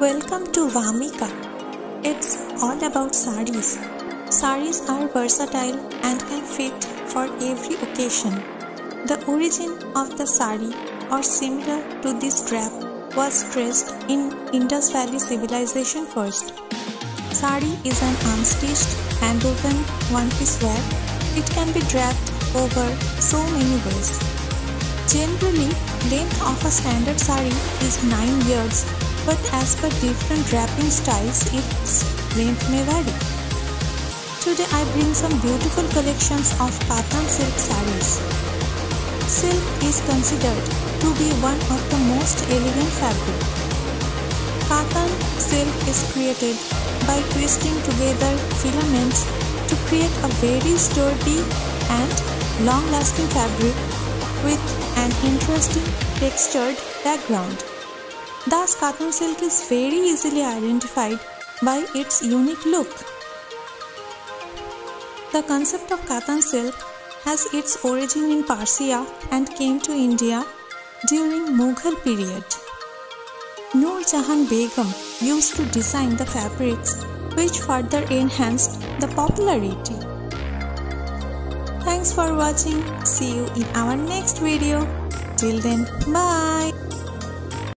Welcome to Vamika. It's all about saris. Saris are versatile and can fit for every occasion. The origin of the sari or similar to this drap was traced in Indus Valley civilization first. Sari is an unstitched hand-woven one-piece wear. It can be draped over so many ways. Generally, length of a standard sari is 9 yards but as per different wrapping styles its length may vary. Today I bring some beautiful collections of Katan silk sarees. Silk is considered to be one of the most elegant fabric. Katan silk is created by twisting together filaments to create a very sturdy and long-lasting fabric with an interesting textured background. Thus, Katan silk is very easily identified by its unique look. The concept of Katan silk has its origin in Persia and came to India during Mughal period. Noor Jahan Begum used to design the fabrics which further enhanced the popularity. Thanks for watching. See you in our next video. Till then, bye.